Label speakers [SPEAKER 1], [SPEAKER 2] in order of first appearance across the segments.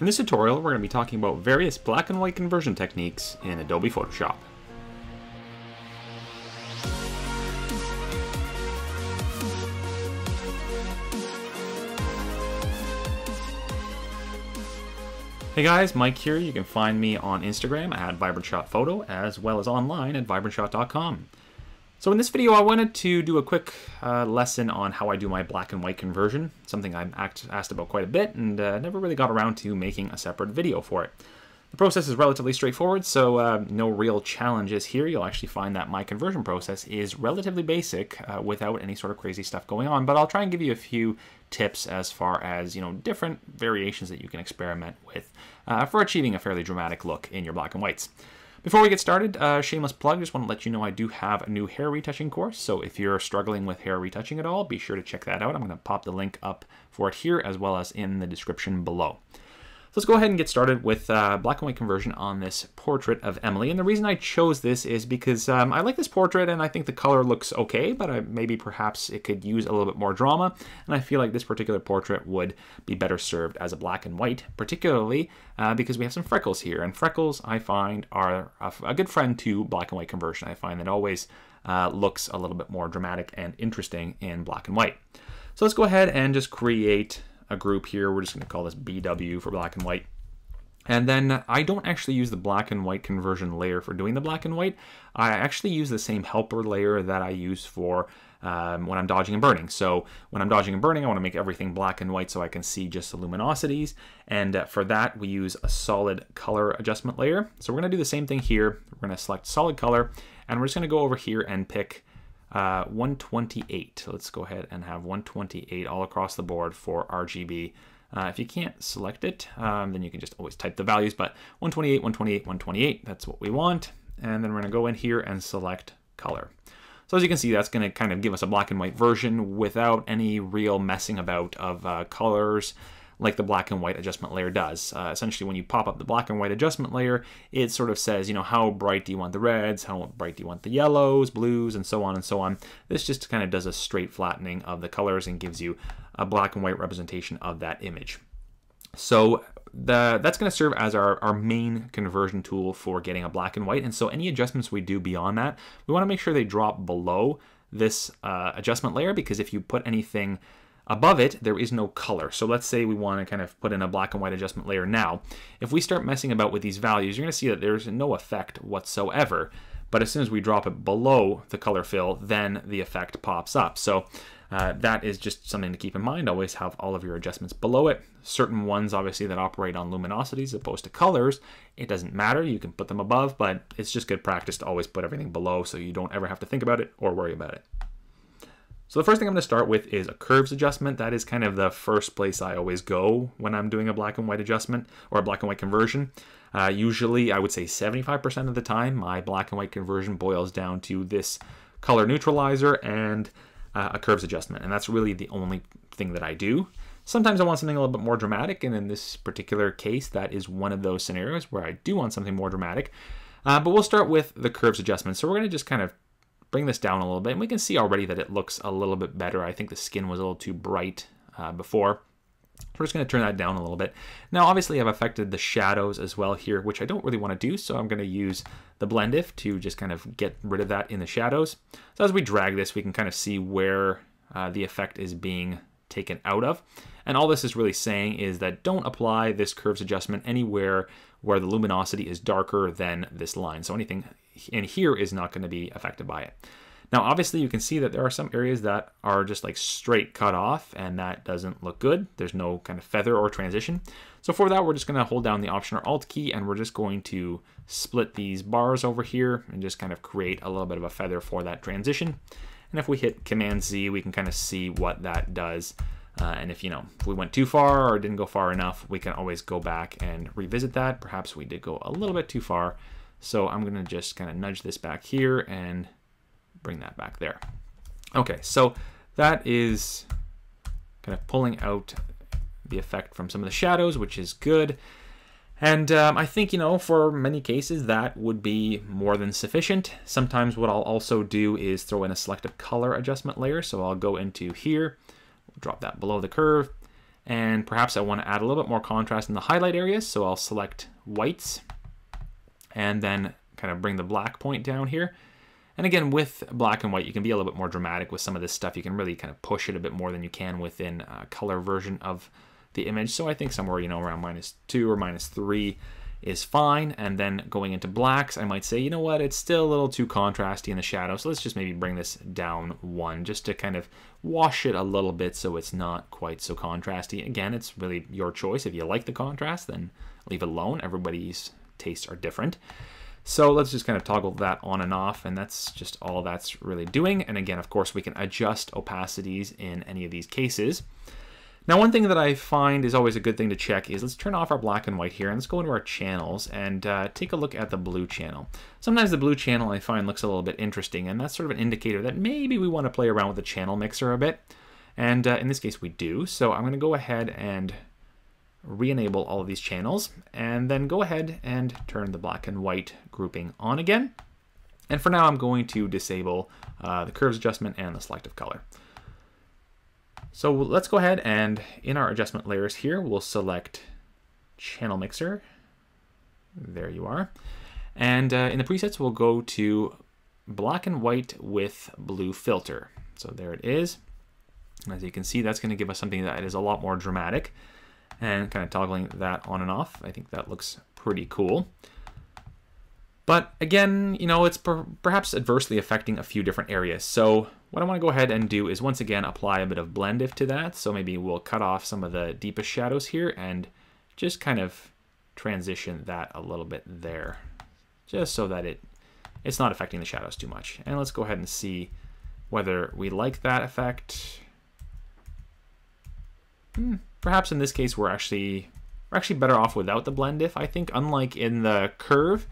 [SPEAKER 1] In this tutorial, we're going to be talking about various black and white conversion techniques in Adobe Photoshop. Hey guys, Mike here. You can find me on Instagram at VibrantShotPhoto as well as online at VibrantShot.com. So in this video, I wanted to do a quick uh, lesson on how I do my black and white conversion, something I'm asked about quite a bit and uh, never really got around to making a separate video for it. The process is relatively straightforward, so uh, no real challenges here. You'll actually find that my conversion process is relatively basic uh, without any sort of crazy stuff going on, but I'll try and give you a few tips as far as, you know, different variations that you can experiment with uh, for achieving a fairly dramatic look in your black and whites. Before we get started, uh, shameless plug, just want to let you know I do have a new hair retouching course, so if you're struggling with hair retouching at all, be sure to check that out. I'm going to pop the link up for it here as well as in the description below. So let's go ahead and get started with uh, black and white conversion on this portrait of Emily. And the reason I chose this is because um, I like this portrait and I think the color looks okay, but I, maybe perhaps it could use a little bit more drama. And I feel like this particular portrait would be better served as a black and white, particularly uh, because we have some freckles here. And freckles, I find, are a, a good friend to black and white conversion. I find that always uh, looks a little bit more dramatic and interesting in black and white. So let's go ahead and just create a group here. We're just going to call this BW for black and white. And then I don't actually use the black and white conversion layer for doing the black and white. I actually use the same helper layer that I use for um, when I'm dodging and burning. So when I'm dodging and burning, I want to make everything black and white so I can see just the luminosities. And uh, for that, we use a solid color adjustment layer. So we're going to do the same thing here. We're going to select solid color, and we're just going to go over here and pick uh, 128. Let's go ahead and have 128 all across the board for RGB. Uh, if you can't select it, um, then you can just always type the values, but 128, 128, 128, that's what we want. And then we're gonna go in here and select color. So as you can see, that's gonna kind of give us a black and white version without any real messing about of uh, colors, like the black and white adjustment layer does. Uh, essentially, when you pop up the black and white adjustment layer, it sort of says, you know, how bright do you want the reds, how bright do you want the yellows, blues, and so on and so on. This just kind of does a straight flattening of the colors and gives you a black and white representation of that image. So the, that's going to serve as our, our main conversion tool for getting a black and white. And so any adjustments we do beyond that, we want to make sure they drop below this uh, adjustment layer because if you put anything Above it, there is no color. So let's say we want to kind of put in a black and white adjustment layer now. If we start messing about with these values, you're going to see that there's no effect whatsoever. But as soon as we drop it below the color fill, then the effect pops up. So uh, that is just something to keep in mind. Always have all of your adjustments below it. Certain ones, obviously, that operate on luminosity as opposed to colors, it doesn't matter. You can put them above, but it's just good practice to always put everything below so you don't ever have to think about it or worry about it. So the first thing I'm going to start with is a curves adjustment. That is kind of the first place I always go when I'm doing a black and white adjustment or a black and white conversion. Uh, usually, I would say 75% of the time, my black and white conversion boils down to this color neutralizer and uh, a curves adjustment. And that's really the only thing that I do. Sometimes I want something a little bit more dramatic, and in this particular case, that is one of those scenarios where I do want something more dramatic. Uh, but we'll start with the curves adjustment. So we're going to just kind of bring this down a little bit. And we can see already that it looks a little bit better. I think the skin was a little too bright uh, before. we're just going to turn that down a little bit. Now, obviously, I've affected the shadows as well here, which I don't really want to do, so I'm going to use the blend if to just kind of get rid of that in the shadows. So as we drag this, we can kind of see where uh, the effect is being taken out of. And all this is really saying is that don't apply this curves adjustment anywhere where the luminosity is darker than this line. So anything in here is not going to be affected by it. Now, obviously, you can see that there are some areas that are just like straight cut off, and that doesn't look good. There's no kind of feather or transition. So for that, we're just going to hold down the Option or Alt key, and we're just going to split these bars over here and just kind of create a little bit of a feather for that transition. And if we hit Command Z, we can kind of see what that does. Uh, and if you know if we went too far or didn't go far enough, we can always go back and revisit that. Perhaps we did go a little bit too far. So I'm going to just kind of nudge this back here and bring that back there. Okay, so that is kind of pulling out the effect from some of the shadows, which is good. And um, I think, you know, for many cases that would be more than sufficient. Sometimes what I'll also do is throw in a selective color adjustment layer. So I'll go into here, drop that below the curve, And perhaps I want to add a little bit more contrast in the highlight areas. So I'll select whites and then kind of bring the black point down here. And again, with black and white, you can be a little bit more dramatic with some of this stuff. You can really kind of push it a bit more than you can within a color version of the image. So I think somewhere, you know, around minus two or minus three is fine. And then going into blacks, I might say, you know what, it's still a little too contrasty in the shadow. So let's just maybe bring this down one just to kind of wash it a little bit so it's not quite so contrasty. Again, it's really your choice. If you like the contrast, then leave it alone. Everybody's tastes are different. So let's just kind of toggle that on and off, and that's just all that's really doing. And again, of course, we can adjust opacities in any of these cases. Now, one thing that I find is always a good thing to check is let's turn off our black and white here and let's go into our channels and uh, take a look at the blue channel. Sometimes the blue channel I find looks a little bit interesting and that's sort of an indicator that maybe we want to play around with the channel mixer a bit. And uh, in this case we do. So I'm going to go ahead and re-enable all of these channels, and then go ahead and turn the black and white grouping on again. And for now, I'm going to disable uh, the curves adjustment and the selective color. So let's go ahead and in our adjustment layers here, we'll select channel mixer. There you are. And uh, in the presets, we'll go to black and white with blue filter. So there it is. As you can see, that's going to give us something that is a lot more dramatic and kind of toggling that on and off. I think that looks pretty cool. But again, you know, it's per perhaps adversely affecting a few different areas. So what I want to go ahead and do is once again apply a bit of blend if to that. So maybe we'll cut off some of the deepest shadows here and just kind of transition that a little bit there. Just so that it it's not affecting the shadows too much. And let's go ahead and see whether we like that effect. Hmm, perhaps in this case we're actually we're actually better off without the blend if I think. Unlike in the curve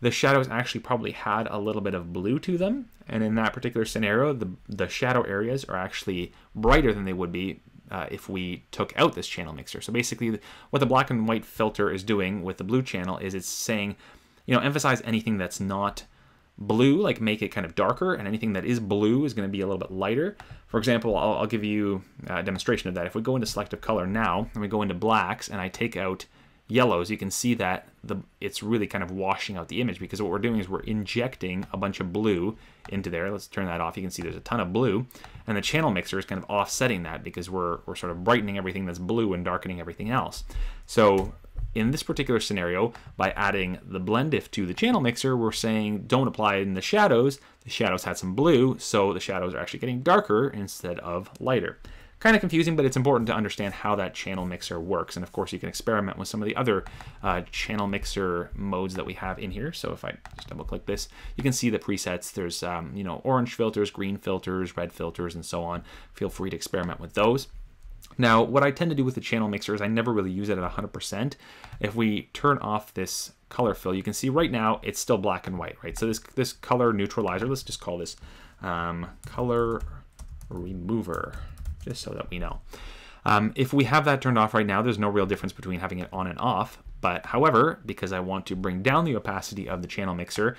[SPEAKER 1] the shadows actually probably had a little bit of blue to them. And in that particular scenario the the shadow areas are actually brighter than they would be uh, if we took out this channel mixer. So basically what the black and white filter is doing with the blue channel is it's saying you know emphasize anything that's not blue, like make it kind of darker, and anything that is blue is going to be a little bit lighter. For example, I'll, I'll give you a demonstration of that. If we go into selective color now, and we go into blacks, and I take out yellows, you can see that the it's really kind of washing out the image because what we're doing is we're injecting a bunch of blue into there. Let's turn that off. You can see there's a ton of blue, and the channel mixer is kind of offsetting that because we're, we're sort of brightening everything that's blue and darkening everything else. So in this particular scenario, by adding the blend if to the channel mixer, we're saying don't apply it in the shadows. The shadows had some blue, so the shadows are actually getting darker instead of lighter. Kind of confusing, but it's important to understand how that channel mixer works. And of course, you can experiment with some of the other uh, channel mixer modes that we have in here. So if I just double click this, you can see the presets. There's, um, you know, orange filters, green filters, red filters, and so on. Feel free to experiment with those. Now, what I tend to do with the channel mixer is I never really use it at 100%. If we turn off this color fill, you can see right now it's still black and white, right? So this, this color neutralizer, let's just call this um, color remover, just so that we know. Um, if we have that turned off right now, there's no real difference between having it on and off. But however, because I want to bring down the opacity of the channel mixer,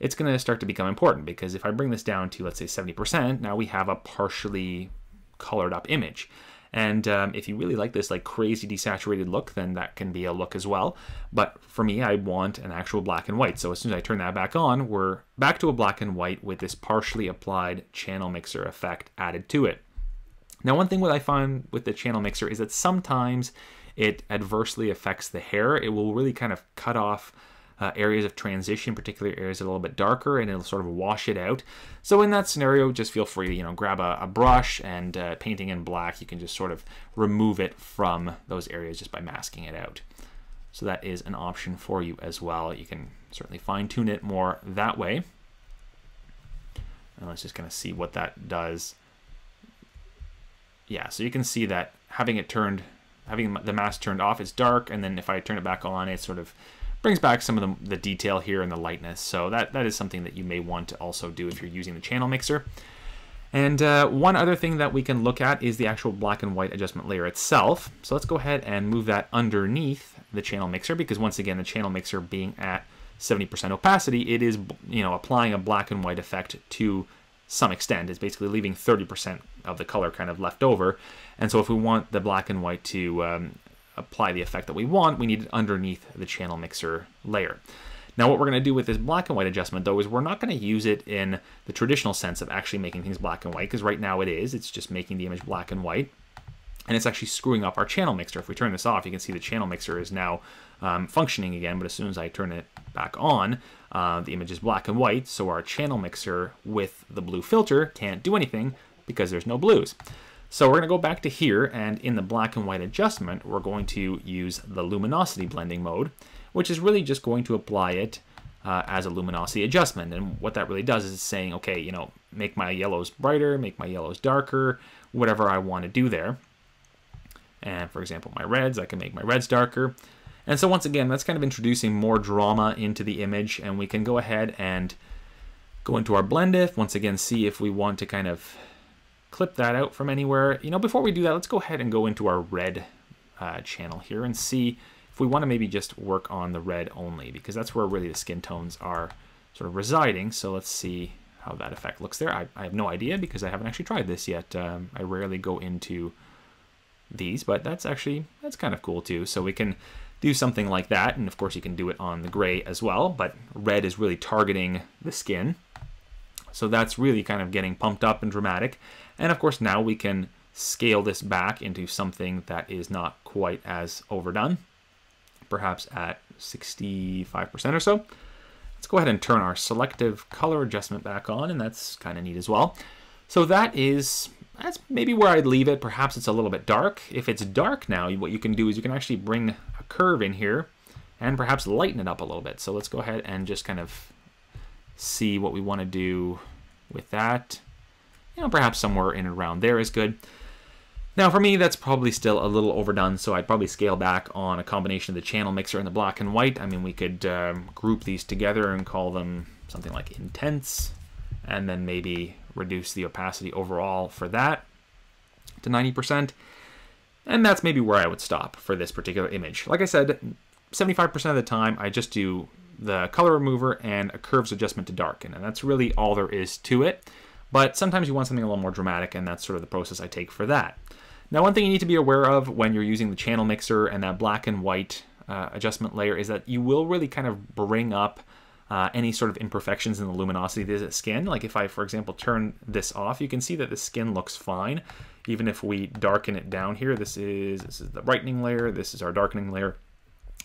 [SPEAKER 1] it's going to start to become important because if I bring this down to, let's say, 70%, now we have a partially colored up image. And um, if you really like this like crazy desaturated look, then that can be a look as well. But for me, I want an actual black and white. So as soon as I turn that back on, we're back to a black and white with this partially applied channel mixer effect added to it. Now, one thing that I find with the channel mixer is that sometimes it adversely affects the hair. It will really kind of cut off uh, areas of transition, particular areas a little bit darker, and it'll sort of wash it out. So in that scenario, just feel free to you know grab a, a brush and uh, painting in black. You can just sort of remove it from those areas just by masking it out. So that is an option for you as well. You can certainly fine tune it more that way. And let's just kind of see what that does. Yeah, so you can see that having it turned, having the mask turned off, it's dark, and then if I turn it back on, it's sort of brings back some of the, the detail here and the lightness. So that, that is something that you may want to also do if you're using the channel mixer. And uh, one other thing that we can look at is the actual black and white adjustment layer itself. So let's go ahead and move that underneath the channel mixer because once again, the channel mixer being at 70% opacity, it is you know applying a black and white effect to some extent. It's basically leaving 30% of the color kind of left over. And so if we want the black and white to um, apply the effect that we want, we need it underneath the channel mixer layer. Now what we're going to do with this black and white adjustment though is we're not going to use it in the traditional sense of actually making things black and white because right now it is, it's just making the image black and white and it's actually screwing up our channel mixer. If we turn this off, you can see the channel mixer is now um, functioning again, but as soon as I turn it back on, uh, the image is black and white, so our channel mixer with the blue filter can't do anything because there's no blues. So we're going to go back to here, and in the black and white adjustment, we're going to use the luminosity blending mode, which is really just going to apply it uh, as a luminosity adjustment. And what that really does is it's saying, okay, you know, make my yellows brighter, make my yellows darker, whatever I want to do there. And for example, my reds, I can make my reds darker. And so once again, that's kind of introducing more drama into the image and we can go ahead and go into our blend if, once again, see if we want to kind of clip that out from anywhere. You know, before we do that, let's go ahead and go into our red uh, channel here and see if we want to maybe just work on the red only, because that's where really the skin tones are sort of residing. So let's see how that effect looks there. I, I have no idea because I haven't actually tried this yet. Um, I rarely go into these, but that's actually, that's kind of cool too. So we can do something like that, and of course you can do it on the gray as well, but red is really targeting the skin. So that's really kind of getting pumped up and dramatic. And of course now we can scale this back into something that is not quite as overdone perhaps at 65% or so. Let's go ahead and turn our selective color adjustment back on, and that's kind of neat as well. So that is, that's maybe where I'd leave it. Perhaps it's a little bit dark. If it's dark now, what you can do is you can actually bring a curve in here and perhaps lighten it up a little bit. So let's go ahead and just kind of see what we want to do with that. You know, perhaps somewhere in and around there is good. Now for me, that's probably still a little overdone, so I'd probably scale back on a combination of the channel mixer and the black and white. I mean, we could um, group these together and call them something like intense, and then maybe reduce the opacity overall for that to 90%. And that's maybe where I would stop for this particular image. Like I said, 75% of the time, I just do the color remover and a curves adjustment to darken, and that's really all there is to it. But sometimes you want something a little more dramatic, and that's sort of the process I take for that. Now, one thing you need to be aware of when you're using the channel mixer and that black and white uh, adjustment layer is that you will really kind of bring up uh, any sort of imperfections in the luminosity of the skin. Like if I, for example, turn this off, you can see that the skin looks fine. Even if we darken it down here, this is, this is the brightening layer, this is our darkening layer.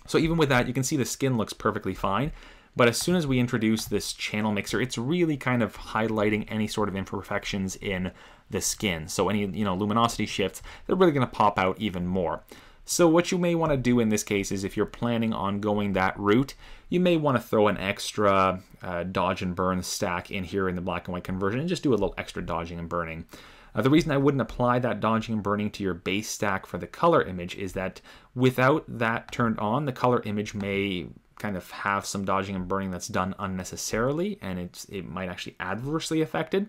[SPEAKER 1] So even with that, you can see the skin looks perfectly fine. But as soon as we introduce this channel mixer, it's really kind of highlighting any sort of imperfections in the skin. So any you know luminosity shifts, they're really going to pop out even more. So what you may want to do in this case is if you're planning on going that route, you may want to throw an extra uh, dodge and burn stack in here in the black and white conversion and just do a little extra dodging and burning. Uh, the reason I wouldn't apply that dodging and burning to your base stack for the color image is that without that turned on, the color image may kind of have some dodging and burning that's done unnecessarily and it's, it might actually adversely affect it.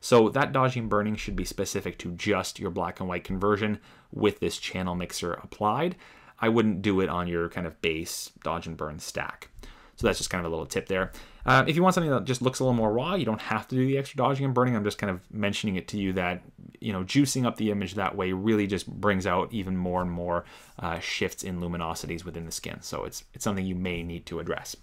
[SPEAKER 1] So that dodging and burning should be specific to just your black and white conversion with this channel mixer applied. I wouldn't do it on your kind of base dodge and burn stack. So that's just kind of a little tip there. Uh, if you want something that just looks a little more raw, you don't have to do the extra dodging and burning. I'm just kind of mentioning it to you that, you know, juicing up the image that way really just brings out even more and more uh, shifts in luminosities within the skin. So it's, it's something you may need to address.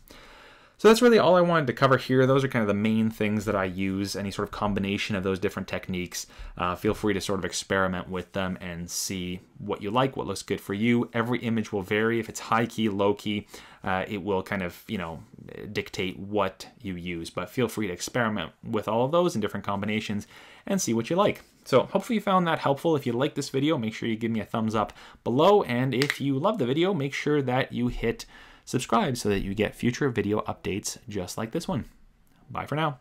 [SPEAKER 1] So that's really all I wanted to cover here. Those are kind of the main things that I use, any sort of combination of those different techniques. Uh, feel free to sort of experiment with them and see what you like, what looks good for you. Every image will vary. If it's high key, low key, uh, it will kind of, you know, dictate what you use. But feel free to experiment with all of those in different combinations and see what you like. So hopefully you found that helpful. If you like this video, make sure you give me a thumbs up below. And if you love the video, make sure that you hit subscribe so that you get future video updates just like this one. Bye for now.